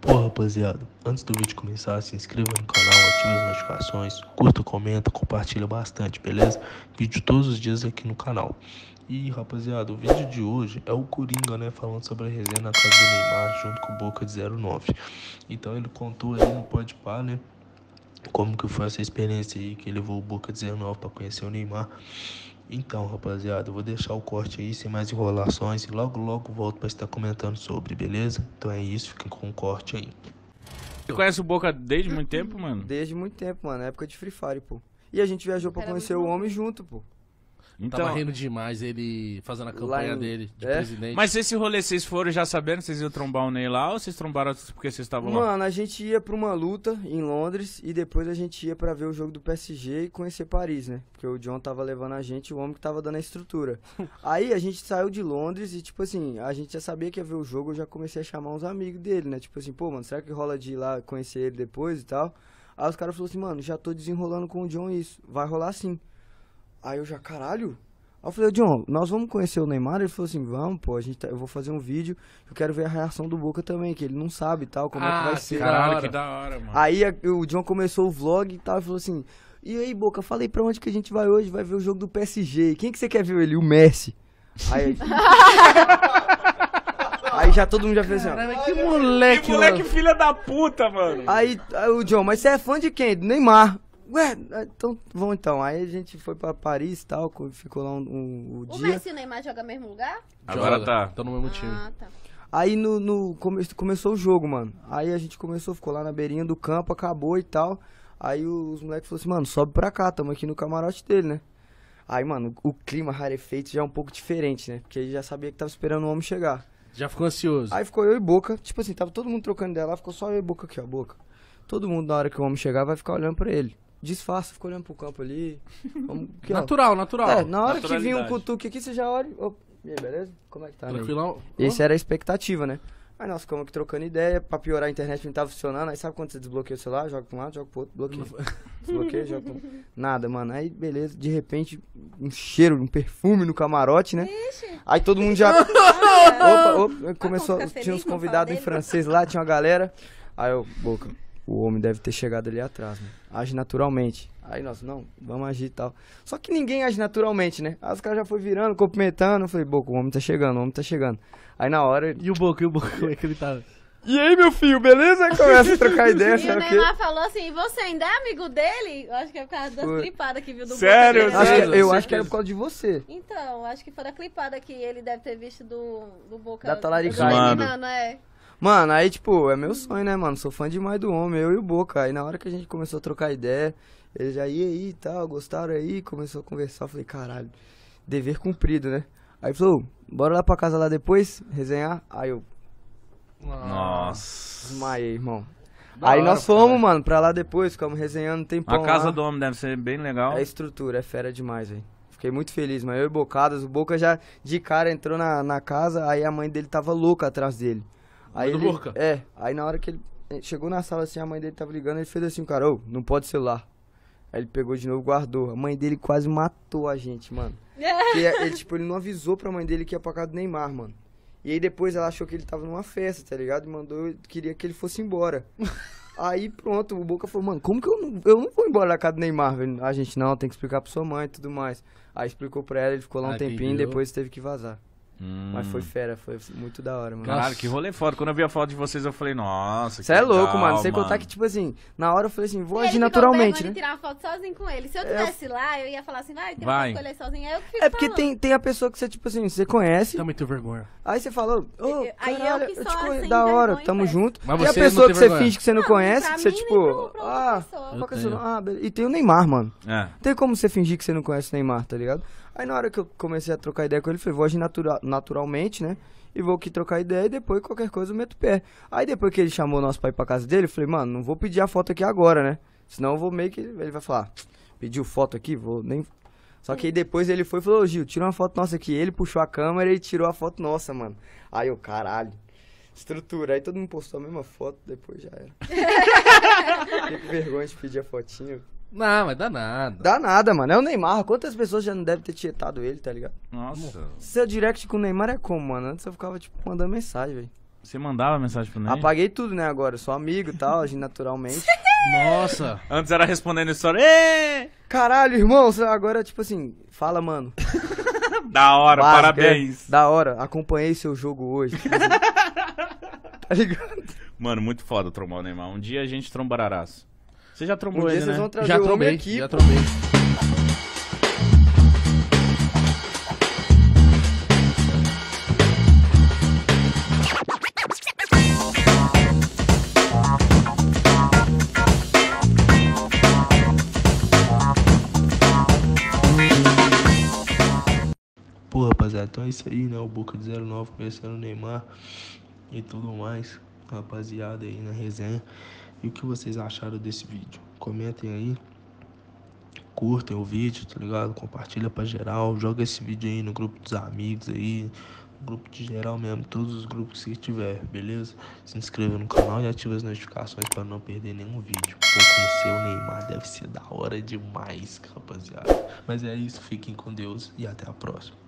Pô, rapaziada, antes do vídeo começar, se inscreva no canal, ative as notificações, curta, comenta, compartilha bastante, beleza? Vídeo todos os dias aqui no canal. E, rapaziada, o vídeo de hoje é o Coringa, né, falando sobre a resenha na casa do Neymar junto com o Boca de 09. Então ele contou aí no Pode né, como que foi essa experiência aí que levou o Boca 19 para conhecer o Neymar. Então, rapaziada, eu vou deixar o corte aí sem mais enrolações e logo logo volto para estar comentando sobre, beleza? Então é isso, fiquem com o corte aí. Você conhece o Boca desde muito tempo, mano? Desde muito tempo, mano. Época de Free Fire, pô. E a gente viajou pra Era conhecer o homem junto, pô. Então, Tava rindo demais ele fazendo a campanha em- dele de é? presidente. mas esse rolê vocês foram já sabendo vocês iam trombar o Ney lá ou vocês trombaram porque vocês estavam lá? Mano, a gente ia pra uma luta em Londres e depois a gente ia pra ver o jogo do PSG e conhecer Paris, né? Porque o John tava levando a gente, o homem que tava dando a estrutura. Aí a gente saiu de Londres e, tipo assim, a gente já sabia que ia ver o jogo, eu já comecei a chamar uns amigos dele, né? Tipo assim, pô, mano, será que rola de ir lá conhecer ele depois e tal? Aí os caras falaram assim, mano, já tô desenrolando com o John isso, vai rolar sim. Aí eu já, caralho? Aí eu falei, John, nós vamos conhecer o Neymar? Ele falou assim, vamos, pô, a gente tá- eu vou fazer um vídeo, eu quero ver a reação do Boca também, que ele não sabe e tal, como é que Ah, vai que ser. Caralho, que da hora, mano. Aí a- o John começou o vlog e tal, e falou assim, e aí, Boca, falei pra onde que a gente vai hoje? Vai ver o jogo do PSG. Quem que você quer ver ele? O Messi. Aí... aí já todo mundo já fez assim, ó. Que moleque, que moleque mano. filha da puta, mano. Aí, aí o John, mas você é fã de quem? Do Neymar. Ué, então vamos então. Aí a gente foi pra Paris e tal, co- ficou lá um, um- o O dia. Messi e o Neymar jogam no mesmo lugar? Agora Joga, tá. Tá no mesmo time. Ah, tá. Aí no, no- come- começou o jogo, mano. Aí a gente começou, ficou lá na beirinha do campo, acabou e tal. Aí os moleques falaram assim, mano, sobe pra cá, tamo aqui no camarote dele, né? Aí, mano, o clima rarefeito já é um pouco diferente, né? Porque ele já sabia que tava esperando o homem chegar. Já ficou ansioso. Aí ficou eu e Boca, tipo assim, tava todo mundo trocando dela, ficou só eu e Boca aqui, ó, Boca. Todo mundo, na hora que o homem chegar, vai ficar olhando pra ele. Disfarça, fica olhando pro campo ali. Vamos, aqui, natural, natural. É, na hora que vir um cutuque aqui, você já olha. Ô, e aí, beleza? Como é que tá, né? Tranquilão. Esse era a expectativa, né? Aí nós ficamos aqui trocando ideia, pra piorar a internet não tava funcionando. Aí sabe quando você desbloqueia o celular, joga pra um lado, joga pro outro, bloqueia. Desbloqueia, joga pro outro. Nada, mano. Aí, beleza, de repente, um cheiro, um perfume no camarote, né? Aí todo mundo já. opa, opa, começou. Tinha uns convidados em francês lá, tinha uma galera. Aí eu, boca, o homem deve ter chegado ali atrás, né? Age naturalmente. Aí nós, não, vamos agir e tal. Só que ninguém age naturalmente, né? Aí os caras já foi virando, cumprimentando. Eu falei, boca, o homem tá chegando, o homem tá chegando. Aí na hora, E o Boca, e o Boca, como é que ele tá? e aí, meu filho, beleza? Aí Começa a trocar ideia, E o sabe o quê? Neymar falou assim, e você ainda é amigo dele? Eu acho que é por causa das Foi. clipadas que viu do Sério? Boca. Acho que- Certeza, eu acho que era por causa de você. Então, acho que foi da clipada que ele deve ter visto do, do Boca. Da talaricada. Zoando. Não, não é? Mano, aí, tipo, é meu sonho, né, mano? Sou fã demais do homem, eu e o Boca. Aí na hora que a gente começou a trocar ideia, ele já ia aí e tal, gostaram aí, começou a conversar. Eu falei, caralho, dever cumprido, né? Aí falou, bora lá pra casa lá depois, resenhar. Aí eu Nossa. desmaiei, irmão. Da aí hora, nós fomos, cara. mano, pra lá depois, ficamos resenhando um tempão A casa lá. do homem deve ser bem legal. É estrutura, é fera demais, velho. Fiquei muito feliz, mas eu e Bocadas, o Boca já de cara entrou na, na casa, aí a mãe dele tava louca atrás dele. Aí ele, Boca? É, aí na hora que ele eh, chegou na sala assim, a mãe dele tava ligando, ele fez assim, cara, ô, não pode celular. Aí ele pegou de novo guardou. A mãe dele quase matou a gente, mano. Porque ele, tipo, ele não avisou pra mãe dele que ia pra casa do Neymar, mano. E aí depois ela achou que ele tava numa festa, tá ligado? E mandou, queria que ele fosse embora. Aí pronto, o Boca falou, mano, como que eu não, eu não vou embora da casa do Neymar, velho? A gente não, tem que explicar pra sua mãe e tudo mais. Aí explicou pra ela, ele ficou lá um tempinho e depois teve que vazar. Hum. Mas foi fera, foi muito da hora, mano. Caralho, que rolê foda. Quando eu vi a foto de vocês, eu falei, nossa. Você que é louco, legal, mano. Sem contar que, tipo assim, na hora eu falei assim, vou E agir naturalmente, né? tirar uma foto sozinho com ele. Se eu É, eu- tivesse lá, eu ia falar assim, vai, tira Vai. ele sozinho. Aí eu que fico É porque falando. tem, tem a pessoa que você, tipo assim, você conhece, Também tenho vergonha. aí você fala, ô, Eu- aí eu caralho, que eu te conheço, sem da hora, tamo parece. junto. Mas e a pessoa tem que você finge que você não Não, conhece, que você, tipo, ah. Eu qual que é o seu nome? Ah. E tem o Neymar, mano. É. Tem como você fingir que você não conhece o Neymar, tá ligado? Aí na hora que eu comecei a trocar ideia com ele, falei, vou agir natura- naturalmente, né? E vou aqui trocar ideia e depois qualquer coisa eu meto o pé. Aí depois que ele chamou pra ir pra casa dele, eu falei, mano, não vou pedir a foto aqui agora, né? Senão eu vou meio que. Ele vai falar, pediu foto aqui, vou nem. Só que aí depois ele foi e falou, Gil, tira uma foto nossa aqui. Ele puxou a câmera e tirou a foto nossa, mano. Aí eu, caralho. Estrutura. Aí todo mundo postou a mesma foto, depois já era. Com vergonha de pedir a fotinha. Não, mas dá nada. Dá nada, mano. É o Neymar. Quantas pessoas já não devem ter tietado ele, tá ligado? Nossa. Seu direct com o Neymar é como, mano? Antes eu ficava, tipo, mandando mensagem, velho. Você mandava mensagem pro Ney? Apaguei tudo, né, agora. Sou amigo e tal, a gente naturalmente. Nossa. Antes era respondendo história. Ê! Caralho, irmão, agora, tipo assim, fala, mano. Da hora, Básico, parabéns. é, da hora, acompanhei seu jogo hoje. tá ligado? Mano, muito foda trombar o Neymar. Um dia a gente trombararás. Você já trombou Um ele, vocês né? vão trazer Já o trombei, aqui. já trombei. Pô, rapaziada, então é isso aí, né? O Boca de 09 conhecendo o Neymar e tudo mais. Rapaziada aí na resenha. E o que vocês acharam desse vídeo? Comentem aí. Curtem o vídeo, tá ligado? Compartilha pra geral. Joga esse vídeo aí no grupo dos amigos aí. Grupo de geral mesmo, todos os grupos que tiver, beleza? Se inscreva no canal e ativa as notificações pra não perder nenhum vídeo. Pô, conhecer o Neymar deve ser da hora demais, rapaziada. Mas é isso, fiquem com Deus e até a próxima.